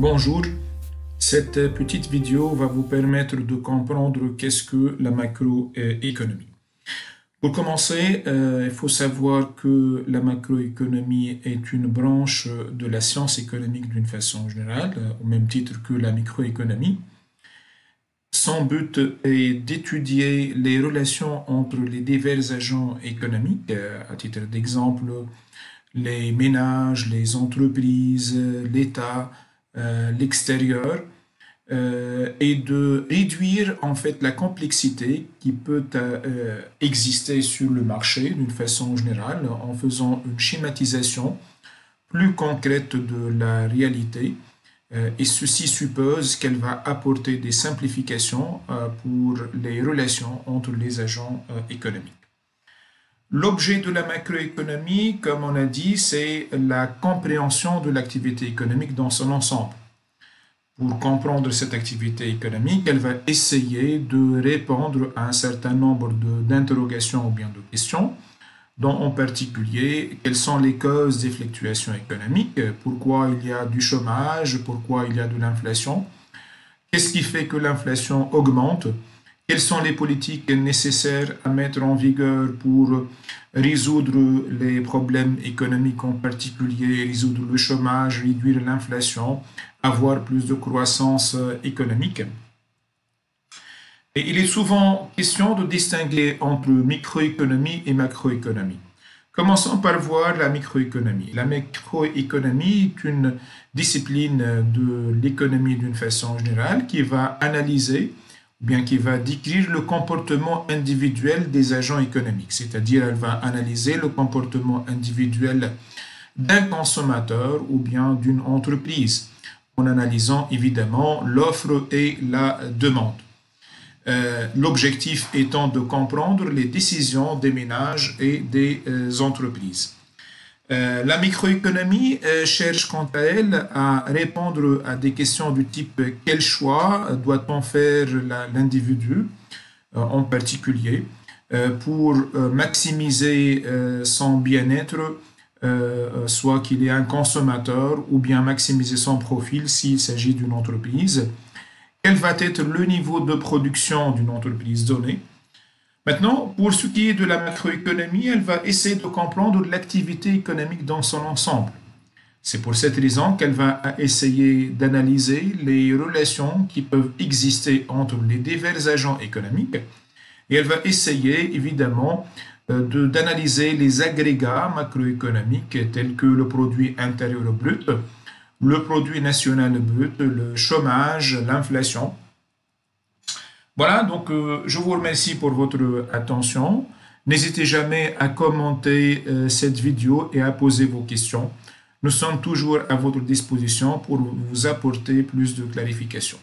Bonjour, cette petite vidéo va vous permettre de comprendre qu'est-ce que la macroéconomie. Pour commencer, euh, il faut savoir que la macroéconomie est une branche de la science économique d'une façon générale, au même titre que la microéconomie. Son but est d'étudier les relations entre les divers agents économiques, euh, à titre d'exemple, les ménages, les entreprises, l'État, euh, l'extérieur euh, et de réduire en fait la complexité qui peut euh, exister sur le marché d'une façon générale en faisant une schématisation plus concrète de la réalité et ceci suppose qu'elle va apporter des simplifications pour les relations entre les agents économiques. L'objet de la macroéconomie, comme on a dit, c'est la compréhension de l'activité économique dans son ensemble. Pour comprendre cette activité économique, elle va essayer de répondre à un certain nombre d'interrogations ou bien de questions, dont en particulier quelles sont les causes des fluctuations économiques, pourquoi il y a du chômage, pourquoi il y a de l'inflation, qu'est-ce qui fait que l'inflation augmente, quelles sont les politiques nécessaires à mettre en vigueur pour résoudre les problèmes économiques en particulier, résoudre le chômage, réduire l'inflation, avoir plus de croissance économique? Et il est souvent question de distinguer entre microéconomie et macroéconomie. Commençons par voir la microéconomie. La microéconomie est une discipline de l'économie d'une façon générale qui va analyser bien qui va décrire le comportement individuel des agents économiques, c'est-à-dire elle va analyser le comportement individuel d'un consommateur ou bien d'une entreprise, en analysant évidemment l'offre et la demande. Euh, l'objectif étant de comprendre les décisions des ménages et des euh, entreprises. Euh, la microéconomie euh, cherche quant à elle à répondre à des questions du type quel choix doit-on faire l'individu euh, en particulier pour maximiser son bien-être, soit qu'il est un consommateur ou bien maximiser son profil s'il s'agit d'une entreprise. Quel va être le niveau de production d'une entreprise donnée? Maintenant, pour ce qui est de la macroéconomie, elle va essayer de comprendre l'activité économique dans son ensemble. C'est pour cette raison qu'elle va essayer d'analyser les relations qui peuvent exister entre les divers agents économiques et elle va essayer évidemment euh, d'analyser les agrégats macroéconomiques tels que le produit intérieur brut, le produit national brut, le chômage, l'inflation. Voilà, donc euh, je vous remercie pour votre attention. N'hésitez jamais à commenter euh, cette vidéo et à poser vos questions. Nous sommes toujours à votre disposition pour vous apporter plus de clarification.